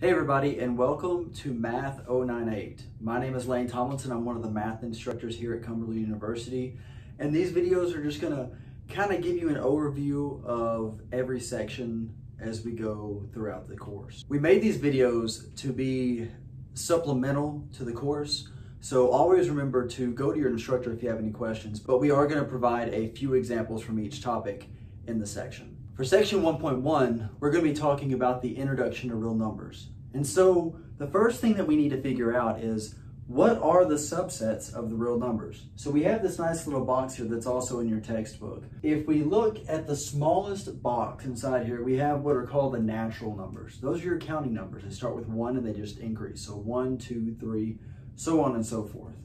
Hey everybody and welcome to Math 098. My name is Lain Tomlinson. I'm one of the math instructors here at Cumberland University. And these videos are just gonna kind of give you an overview of every section as we go throughout the course. We made these videos to be supplemental to the course. So always remember to go to your instructor if you have any questions, but we are gonna provide a few examples from each topic in the section. For section 1.1, we're going to be talking about the introduction to real numbers. And so the first thing that we need to figure out is what are the subsets of the real numbers? So we have this nice little box here that's also in your textbook. If we look at the smallest box inside here, we have what are called the natural numbers. Those are your counting numbers. They start with one and they just increase. So one, two, three, so on and so forth.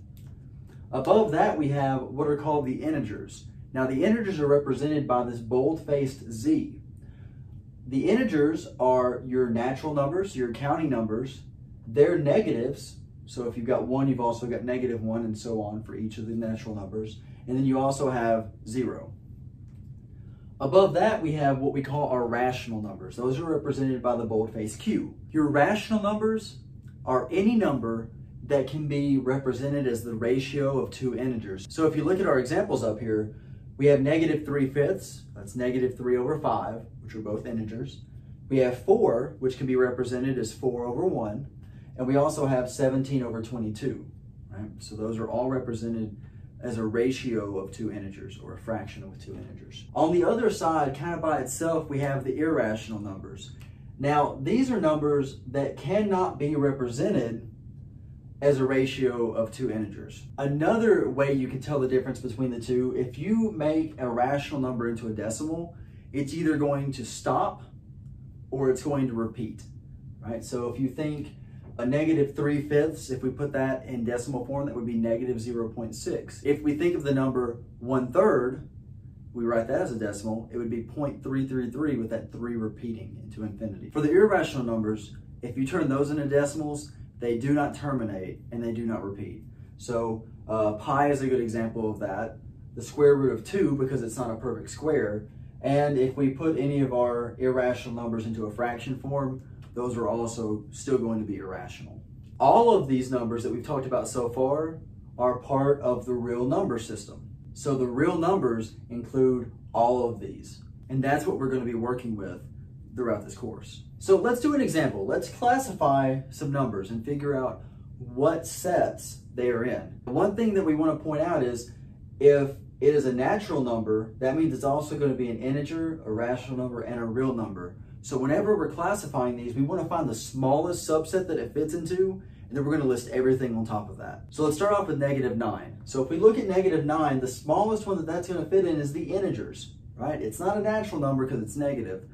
Above that, we have what are called the integers. Now the integers are represented by this bold-faced Z. The integers are your natural numbers, your counting numbers. They're negatives. So if you've got one, you've also got negative one and so on for each of the natural numbers. And then you also have zero. Above that, we have what we call our rational numbers. Those are represented by the bold-faced Q. Your rational numbers are any number that can be represented as the ratio of two integers. So if you look at our examples up here, we have negative 3 fifths, that's negative 3 over 5, which are both integers. We have 4, which can be represented as 4 over 1. And we also have 17 over 22, right? So those are all represented as a ratio of two integers or a fraction of two integers. On the other side, kind of by itself, we have the irrational numbers. Now, these are numbers that cannot be represented as a ratio of two integers. Another way you can tell the difference between the two, if you make a rational number into a decimal, it's either going to stop or it's going to repeat, right? So if you think a negative 3 fifths, if we put that in decimal form, that would be negative 0.6. If we think of the number 1 third, we write that as a decimal, it would be 0.333 with that 3 repeating into infinity. For the irrational numbers, if you turn those into decimals, they do not terminate and they do not repeat. So uh, pi is a good example of that. The square root of 2 because it's not a perfect square. And if we put any of our irrational numbers into a fraction form, those are also still going to be irrational. All of these numbers that we've talked about so far are part of the real number system. So the real numbers include all of these. And that's what we're going to be working with throughout this course. So let's do an example. Let's classify some numbers and figure out what sets they are in. One thing that we want to point out is if it is a natural number, that means it's also going to be an integer, a rational number, and a real number. So whenever we're classifying these, we want to find the smallest subset that it fits into, and then we're going to list everything on top of that. So let's start off with negative 9. So if we look at negative 9, the smallest one that that's going to fit in is the integers, right? It's not a natural number because it's negative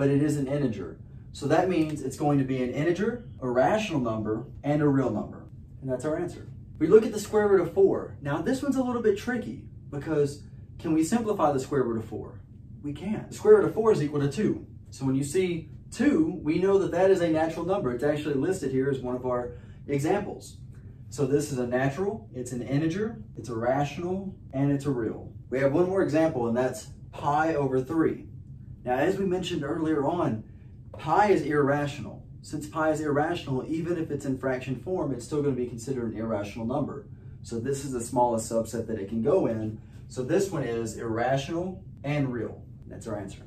but it is an integer. So that means it's going to be an integer, a rational number, and a real number. And that's our answer. We look at the square root of 4. Now this one's a little bit tricky because can we simplify the square root of 4? We can. The square root of 4 is equal to 2. So when you see 2, we know that that is a natural number. It's actually listed here as one of our examples. So this is a natural, it's an integer, it's a rational, and it's a real. We have one more example, and that's pi over 3. Now, as we mentioned earlier on, pi is irrational. Since pi is irrational, even if it's in fraction form, it's still going to be considered an irrational number. So this is the smallest subset that it can go in. So this one is irrational and real. That's our answer.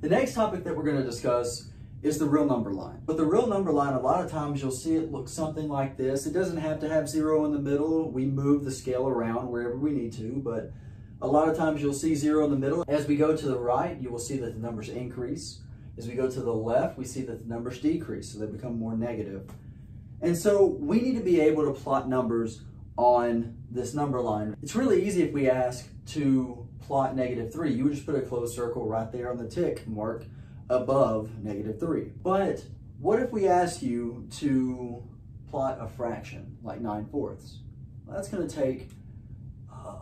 The next topic that we're going to discuss is the real number line. But the real number line, a lot of times you'll see it look something like this. It doesn't have to have zero in the middle. We move the scale around wherever we need to, but a lot of times you'll see zero in the middle. As we go to the right, you will see that the numbers increase. As we go to the left, we see that the numbers decrease, so they become more negative. And so we need to be able to plot numbers on this number line. It's really easy if we ask to plot negative 3. You would just put a closed circle right there on the tick mark above negative 3. But what if we ask you to plot a fraction, like 9 fourths? Well, that's going to take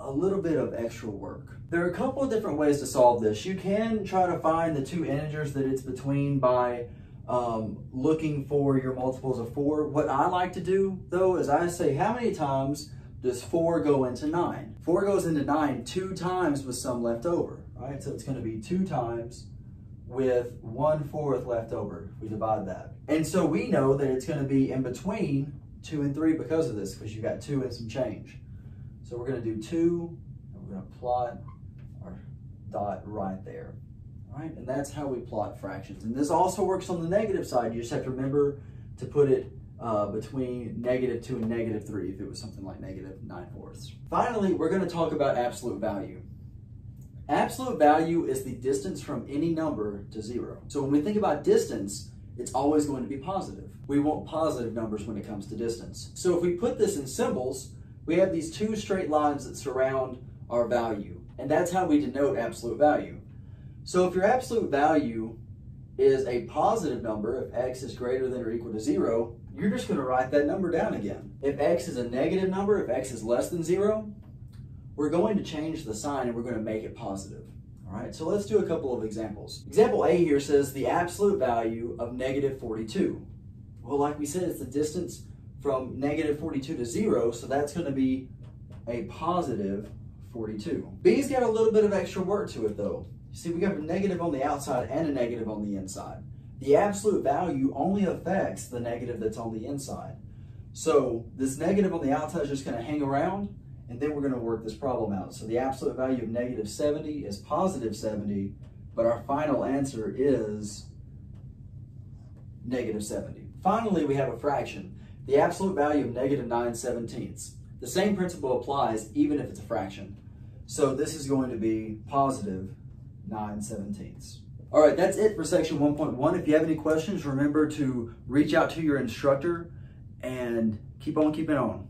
a little bit of extra work. There are a couple of different ways to solve this. You can try to find the two integers that it's between by um, looking for your multiples of 4. What I like to do, though, is I say, how many times does 4 go into 9? 4 goes into 9 two times with some left over, right? So it's going to be 2 times with one fourth left over. We divide that. And so we know that it's going to be in between 2 and 3 because of this, because you got 2 and some change. So we're going to do 2, and we're going to plot our dot right there. All right, and that's how we plot fractions. And this also works on the negative side. You just have to remember to put it uh, between negative 2 and negative 3 if it was something like negative 9 fourths. Finally, we're going to talk about absolute value. Absolute value is the distance from any number to zero. So when we think about distance, it's always going to be positive. We want positive numbers when it comes to distance. So if we put this in symbols, we have these two straight lines that surround our value. And that's how we denote absolute value. So if your absolute value is a positive number, if x is greater than or equal to zero, you're just going to write that number down again. If x is a negative number, if x is less than zero, we're going to change the sign and we're going to make it positive. All right, so let's do a couple of examples. Example A here says the absolute value of negative 42. Well, like we said, it's the distance from negative 42 to zero, so that's going to be a positive 42. B's got a little bit of extra work to it though. You see, we got a negative on the outside and a negative on the inside. The absolute value only affects the negative that's on the inside. So this negative on the outside is just to hang around and then we're going to work this problem out. So the absolute value of negative 70 is positive 70, but our final answer is negative 70. Finally, we have a fraction. The absolute value of negative 9 seventeenths. The same principle applies even if it's a fraction. So this is going to be positive 9 seventeenths. All right, that's it for section 1.1. If you have any questions, remember to reach out to your instructor and keep on keeping on.